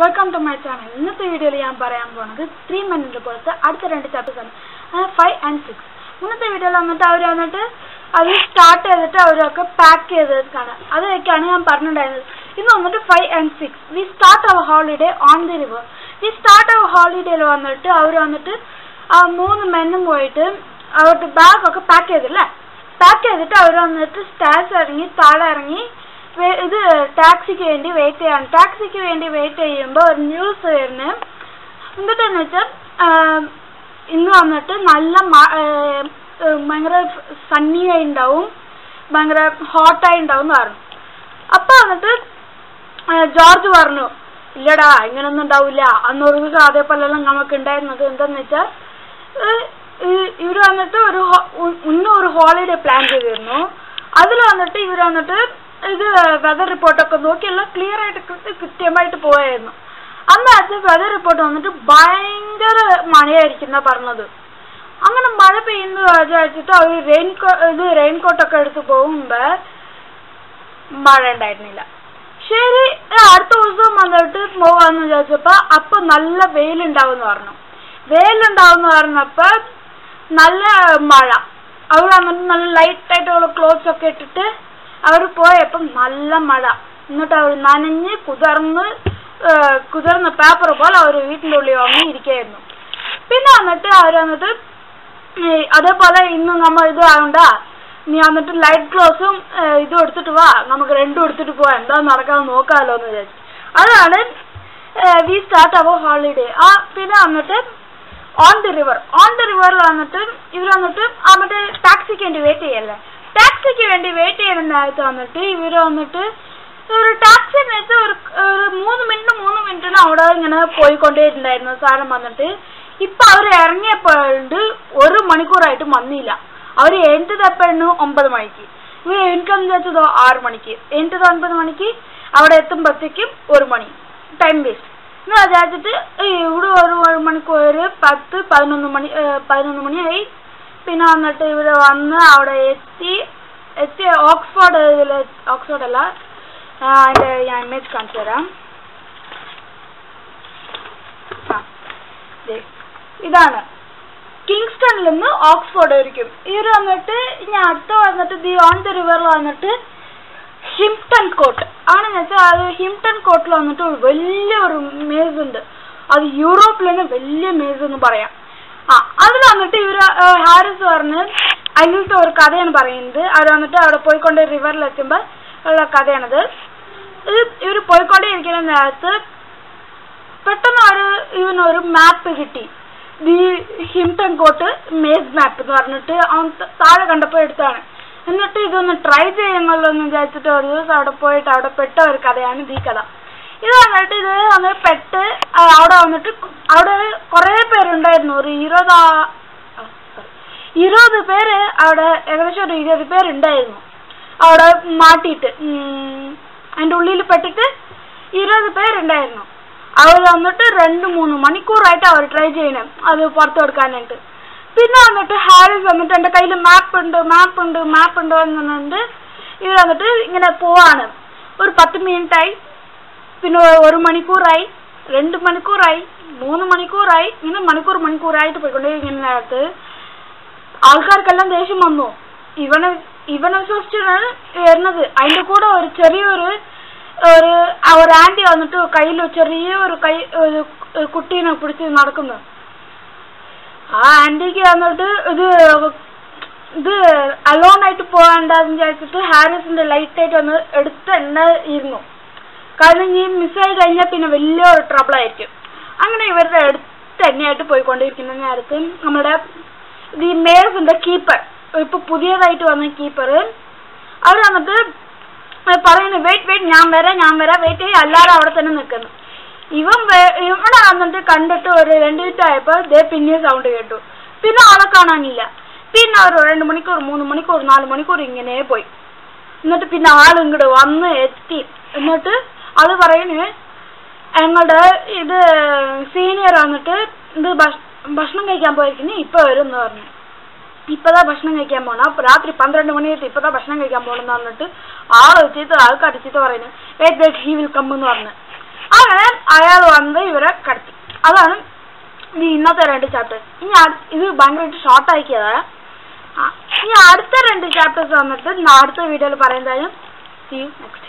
Welcome to my channel ഇന്നത്തെ വീഡിയോയിൽ ഞാൻ പറയാൻ പോകുന്നത് ത്രീ മെന്നിന്റെ പോലത്തെ അടുത്ത രണ്ട് ചാപ്റ്റേഴ്സ് ആണ്. ഫൈവ് ആൻഡ് സിക്സ് ഇന്നത്തെ വീഡിയോയിൽ വന്നിട്ട് അവർ വന്നിട്ട് അത് സ്റ്റാർട്ട് ചെയ്തിട്ട് അവരൊക്കെ പാക്ക് ചെയ്തതാണ് അതൊക്കെയാണ് ഞാൻ പറഞ്ഞിട്ടുണ്ടായിരുന്നത്. ഇന്ന് വന്നിട്ട് five and six we start our holiday on the river we start our ഹോളിഡേയിൽ വന്നിട്ട് അവർ വന്നിട്ട് ആ മൂന്ന് മെന്നും പോയിട്ട് അവരുടെ ബാഗ് ഒക്കെ പാക്ക് ചെയ്തില്ലേ? പാക്ക് ചെയ്തിട്ട് അവർ വന്നിട്ട് സ്റ്റാർസ് ഇറങ്ങി താഴെ ഇറങ്ങി ഇത് ടാക്സിക്ക് വേണ്ടി വെയിറ്റ് ചെയ്യാണ്. ടാക്സിക്ക് വേണ്ടി വെയിറ്റ് ചെയ്യുമ്പോൾ ഒരു ന്യൂസ് വരുന്ന. എന്നിട്ടെന്ന് വെച്ചാൽ ഇന്ന് വന്നിട്ട് നല്ല ഭയങ്കര സണ്ണി ആയി ഉണ്ടാവും ഭയങ്കര ഹോട്ടായി ഉണ്ടാവും എന്ന് പറഞ്ഞു. അപ്പൊ വന്നിട്ട് ജോർജ് പറഞ്ഞു ഇല്ലടാ ഇങ്ങനൊന്നും ഉണ്ടാവില്ല അന്ന് ഒരു അതേപോലെ നമുക്ക് ഉണ്ടായിരുന്നത് എന്താന്ന് വെച്ചാൽ ഇവർ വന്നിട്ട് ഒരു ഇന്നും ഒരു ഹോളിഡേ പ്ലാൻ ചെയ്തിരുന്നു. അതിൽ വന്നിട്ട് ഇവർ വന്നിട്ട് ഇത് വെതർ റിപ്പോർട്ടൊക്കെ നോക്കി എല്ലാം ക്ലിയർ ആയിട്ട് കൃത്യ- കൃത്യമായിട്ട് പോയായിരുന്നു അന്ന് അത് വെതർ റിപ്പോർട്ട് വന്നിട്ട് ഭയങ്കര മഴയായിരിക്കും എന്നാ പറഞ്ഞത്. അങ്ങനെ മഴ പെയ്യുന്ന വിചാരിച്ചിട്ട് അവർ റെയിൻ ഇത് റെയിൻ കോട്ടൊക്കെ എടുത്ത് പോകുമ്പോ മഴ ഉണ്ടായിരുന്നില്ല. ശരി അടുത്ത ദിവസം വന്നിട്ട് പോവാന്ന് വിചാരിച്ചപ്പോ അപ്പൊ നല്ല വെയിലുണ്ടാവും പറഞ്ഞു. വെയിലുണ്ടാവും പറഞ്ഞപ്പോ നല്ല മഴ. അവർ വന്നിട്ട് നല്ല ലൈറ്റ് ആയിട്ടുള്ള ക്ലോത്ത്സ് ഒക്കെ ഇട്ടിട്ട് അവർ പോയപ്പം നല്ല മഴ. എന്നിട്ട് അവർ നനഞ്ഞ് കുതിർന്ന് കുതിർന്ന് പേപ്പർ പോലെ അവർ വീട്ടിന്റെ ഉള്ളിൽ വന്ന് ഇരിക്കുകയായിരുന്നു പിന്നെ വന്നിട്ട് അവർ വന്നിട്ട് അതേപോലെ ഇന്ന് നമ്മൾ ഇത് ആവണ്ട നീ വന്നിട്ട് ലൈറ്റ് ഗ്ലോസും ഇതും എടുത്തിട്ട് വാ. നമുക്ക് രണ്ടും എടുത്തിട്ട് പോവാം. എന്താ നടക്കാൻ നോക്കാമല്ലോ എന്ന് വിചാരിച്ചു. അതാണ് വി സ്റ്റാർട്ട് അവർ ഹോളിഡേ ആ പിന്നെ വന്നിട്ട് on the river on the റിവറിൽ വന്നിട്ട് ഇവർ വന്നിട്ട് ആ മറ്റേ ടാക്സിക്ക് വേണ്ടി വെയിറ്റ് ചെയ്യല്ലേ? ടാക്സിക്ക് വേണ്ടി വെയിറ്റ് ചെയ്യുന്ന വന്നിട്ട് ഇവർ വന്നിട്ട് ഒരു ടാക്സി നേരത്തെ ഒരു ഒരു മൂന്ന് മിനിറ്റ് മൂന്ന് മിനിറ്റിന് അവിടെ ഇങ്ങനെ പോയിക്കൊണ്ടേയിട്ടുണ്ടായിരുന്നു സാധനം വന്നിട്ട്. ഇപ്പൊ അവർ ഇറങ്ങിയപ്പോഴുണ്ട് ഒരു മണിക്കൂറായിട്ടും വന്നില്ല. അവർ എഴുന്നത് എപ്പോഴും ഒമ്പത് മണിക്ക്. ഇവർ ഇൻകം വെച്ചതോ ആറ് മണിക്ക്. എഴുന്നത് ഒൻപത് മണിക്ക് അവിടെ എത്തുമ്പോഴത്തേക്കും ഒരു മണി. ടൈം വേസ്റ്റ് എന്ന് വിചാരിച്ചിട്ട് ഇവിടെ ഒരു മണിക്കൂർ പത്ത് പതിനൊന്ന് മണി പതിനൊന്ന് മണിയായി. പിന്നെ വന്നിട്ട് ഇവിടെ വന്ന് അവിടെ എത്തി എത്തി ഓക്സ്ഫോർഡ് ഇതിൽ ഓക്സ്ഫോർഡ് അല്ല അതിന്റെ ഞാൻ ഇമേജ് കാണിച്ചു തരാം. ഇതാണ്. കിങ്സ്റ്റണിൽ നിന്ന് ഓക്സ്ഫോർഡ് ആയിരിക്കും ഇവർ വന്നിട്ട് ഇനി അടുത്ത വന്നിട്ട് ദി ഓൺ ദി റിവറിൽ വന്നിട്ട് ഹിംപ്ടൺ കോട്ട്. ആണെന്ന് വെച്ചാൽ അത് ഹിംപ്ടൺ കോട്ടിൽ വന്നിട്ട് വലിയ ഒരു മേസ് ഉണ്ട്. അത് യൂറോപ്പിൽ തന്നെ വലിയ മേസ് എന്ന് പറയാം. അതിൽ വന്നിട്ട് ഇവർ ഹാരിസ് പറഞ്ഞ് അതിലത്തെ ഒരു കഥയാണ് പറയുന്നത്. അവർ വന്നിട്ട് അവിടെ പോയിക്കൊണ്ട് റിവറിൽ എത്തുമ്പോൾ ഉള്ള കഥയാണത്. ഇത് ഇവർ പോയിക്കൊണ്ടേ ഇരിക്കുന്ന നേരത്ത് പെട്ടെന്ന് ഒരു ഇവനൊരു മാപ്പ് കിട്ടി. The Hampton Court maze map എന്ന് പറഞ്ഞിട്ട് അവൻ താഴെ കണ്ടപ്പോൾ എടുത്താണ് എന്നിട്ട് ഇതൊന്ന് ട്രൈ ചെയ്യുന്നുള്ളൂ എന്ന് വിചാരിച്ചിട്ട് ഒരു ദിവസം അവിടെ പോയിട്ട് അവിടെ പെട്ട ഒരു കഥയാണ് ഈ കഥ. ഇത് വന്നിട്ട് ഇത് വന്ന് പെട്ട് അവിടെ വന്നിട്ട് അവിടെ കുറെ പേരുണ്ടായിരുന്നു. ഒരു ഇരുപത് ഇരുപത് പേര് അവിടെ ഏകദേശം ഒരു ഇരുപത് പേരുണ്ടായിരുന്നു. അവിടെ മാട്ടിയിട്ട് അതിന്റെ ഉള്ളിൽ പെട്ടിട്ട് ഇരുപത് പേരുണ്ടായിരുന്നു. അവർ വന്നിട്ട് രണ്ട് മൂന്ന് മണിക്കൂറായിട്ട് അവർ ട്രൈ ചെയ്യണം അത് പുറത്തു കൊടുക്കാനായിട്ട്. പിന്നെ വന്നിട്ട് ഹാരിസ് വന്നിട്ട് എന്റെ കയ്യിൽ മാപ്പ് ഉണ്ട് മാപ്പ് ഉണ്ട് മാപ്പ് ഉണ്ട് എന്നുണ്ട് ഇവർ വന്നിട്ട് ഇങ്ങനെ പോവാണ്. ഒരു പത്ത് മിനിറ്റായി പിന്നെ ഒരു മണിക്കൂറായി. രണ്ട് മണിക്കൂറായി മൂന്ന് മണിക്കൂറായി ഇങ്ങനെ മണിക്കൂർ മണിക്കൂറായിട്ട് പോയിക്കൊണ്ടിരിക്കുന്ന നേരത്ത് ആൾക്കാർക്കെല്ലാം ദേഷ്യം വന്നു. ഇവനെ ഇവനെ വിശ്വസിച്ചാണ് വരുന്നത്. അതിന്റെ കൂടെ ഒരു ചെറിയൊരു ഒരു ഒരു ആന്റി വന്നിട്ട് കയ്യിൽ ചെറിയ ഒരു കൈ ഒരു കുട്ടീനെ പിടിച്ച് നടക്കുന്നു. ആ ആന്റിക്ക് വന്നിട്ട് ഇത് ഇത് അലോൺ ആയിട്ട് പോകണ്ടെന്ന് വിചാരിച്ചിട്ട് ഹാരിസിന്റെ ലൈറ്റ് ആയിട്ട് വന്ന് എടുത്ത് ഇരുന്നു. കാരണം ഈ മിസ്സായി കഴിഞ്ഞാൽ പിന്നെ വലിയൊരു ട്രബിൾ ആയിരിക്കും. അങ്ങനെ ഇവരുടെ അടുത്ത് തന്നെയായിട്ട് പോയിക്കൊണ്ടിരിക്കുന്ന നേരത്ത് നമ്മുടെ ദി മേഴ്സിന്റെ കീപ്പർ ഇപ്പൊ പുതിയതായിട്ട് വന്ന കീപ്പർ അവർ വന്നിട്ട് പറയുന്നു വെയിറ്റ് വെയിറ്റ് ഞാൻ വരാം ഞാൻ വരാം വെയിറ്റ് ചെയ്യും അല്ലാതെ അവിടെ തന്നെ നിൽക്കുന്നു. ഇവൻ ഇവിടെ വന്നിട്ട് കണ്ടിട്ട് ഒരു രണ്ട് മിനിറ്റ് ആയപ്പോ ദേ പിന്നെ സൗണ്ട് കേട്ടു. പിന്നെ ആളെ കാണാനില്ല. പിന്നെ അവർ രണ്ട് മണിക്കൂർ മൂന്ന് മണിക്കൂർ നാല് മണിക്കൂർ ഇങ്ങനെ പോയി. എന്നിട്ട് പിന്നെ ആൾ ഇങ്ങോട്ട് വന്ന് എത്തി. എന്നിട്ട് അത് പറയുന്നു ഞങ്ങളുടെ ഇത് സീനിയർ വന്നിട്ട് ഇത് ഭക്ഷണം കഴിക്കാൻ പോയിരിക്കുന്നു ഇപ്പൊ വരും എന്ന് പറഞ്ഞു. ഇപ്പതാ ഭക്ഷണം കഴിക്കാൻ പോണ. രാത്രി പന്ത്രണ്ട് മണിയായിട്ട് ഇപ്പതാ ഭക്ഷണം കഴിക്കാൻ പോണെന്ന് പറഞ്ഞിട്ട് ആൾ വെച്ചിട്ട് ആൾ കടിച്ചിട്ട് പറയുന്നു. Wait wait he will come എന്ന് പറഞ്ഞു. അങ്ങനെ അയാൾ വന്ന് ഇവരെ കടത്തി. അതാണ് ഇനി ഇന്നത്തെ രണ്ട് ചാപ്റ്റേഴ്സ് ഇനി ഇത് ഭയങ്കരമായിട്ട് ഷോർട്ട് ആക്കിയതാ. ഇനി അടുത്ത രണ്ട് ചാപ്റ്റേഴ്സ് വന്നിട്ട് അടുത്ത വീഡിയോയിൽ പറയുന്നതായും സി നെക്സ്റ്റ്